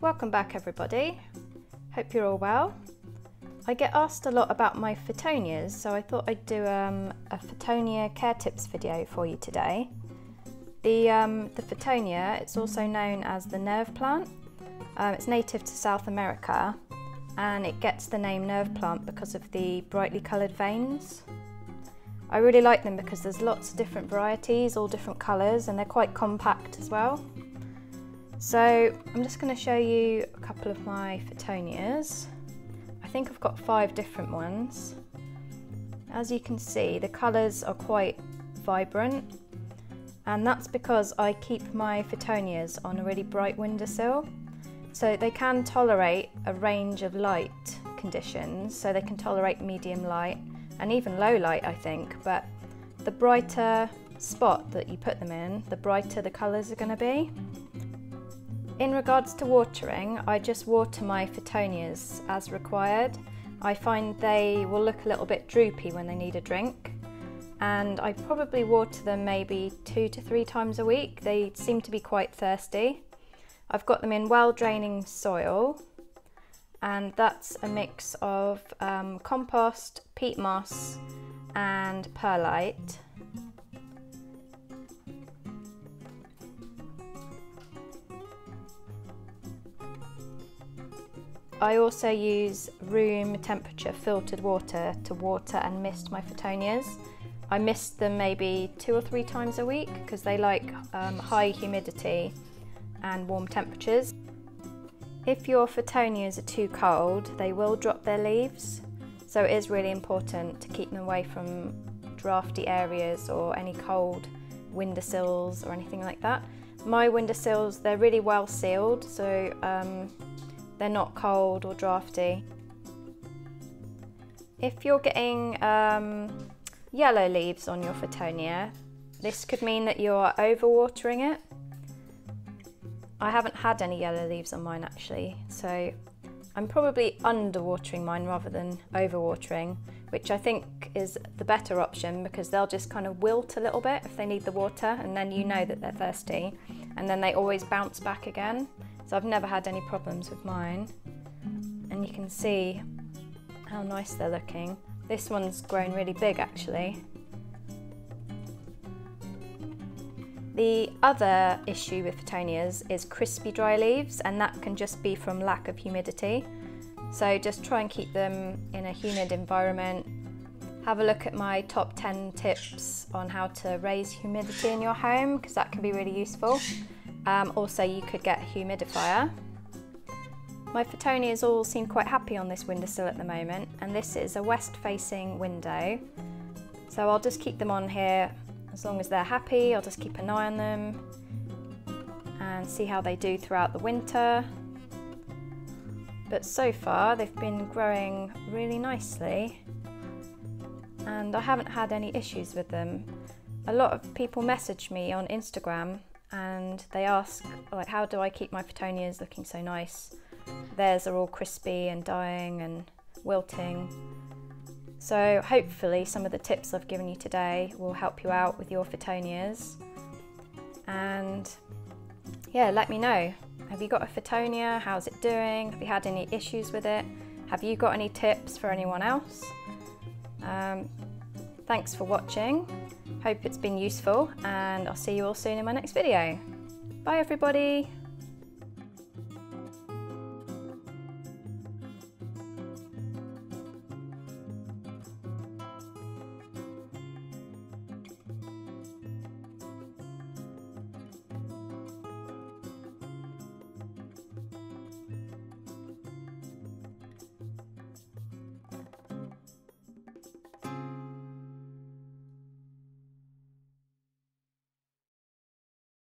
Welcome back everybody. Hope you're all well. I get asked a lot about my Fittonias, so I thought I'd do um, a Fittonia care tips video for you today. The, um, the Fittonia, it's also known as the nerve plant. Um, it's native to South America and it gets the name nerve plant because of the brightly coloured veins. I really like them because there's lots of different varieties, all different colours, and they're quite compact as well. So I'm just going to show you a couple of my Fittonias. I think I've got five different ones. As you can see, the colours are quite vibrant, and that's because I keep my Fittonias on a really bright windowsill. So they can tolerate a range of light conditions, so they can tolerate medium light and even low light I think, but the brighter spot that you put them in, the brighter the colours are going to be. In regards to watering, I just water my Fittonias as required. I find they will look a little bit droopy when they need a drink and I probably water them maybe two to three times a week. They seem to be quite thirsty. I've got them in well draining soil and that's a mix of um, compost, peat moss and perlite. I also use room temperature filtered water to water and mist my Fittonias. I mist them maybe two or three times a week because they like um, high humidity and warm temperatures. If your Fittonias are too cold, they will drop their leaves. So it is really important to keep them away from drafty areas or any cold windowsills or anything like that. My windowsills, they're really well sealed, so um, they're not cold or drafty. If you're getting um, yellow leaves on your Fittonia, this could mean that you're overwatering it. I haven't had any yellow leaves on mine actually, so I'm probably underwatering mine rather than overwatering, which I think is the better option because they'll just kind of wilt a little bit if they need the water and then you know that they're thirsty and then they always bounce back again. So I've never had any problems with mine. And you can see how nice they're looking. This one's grown really big actually. The other issue with Fittonias is crispy dry leaves and that can just be from lack of humidity. So just try and keep them in a humid environment. Have a look at my top 10 tips on how to raise humidity in your home because that can be really useful. Um, also you could get a humidifier. My Fittonias all seem quite happy on this windowsill at the moment and this is a west facing window. So I'll just keep them on here as long as they're happy, I'll just keep an eye on them and see how they do throughout the winter. But so far they've been growing really nicely and I haven't had any issues with them. A lot of people message me on Instagram and they ask like how do I keep my Fittonias looking so nice? Theirs are all crispy and dying and wilting so hopefully some of the tips I've given you today will help you out with your Fittonias. And yeah, let me know. Have you got a Fittonia? How's it doing? Have you had any issues with it? Have you got any tips for anyone else? Um, thanks for watching. Hope it's been useful and I'll see you all soon in my next video. Bye everybody.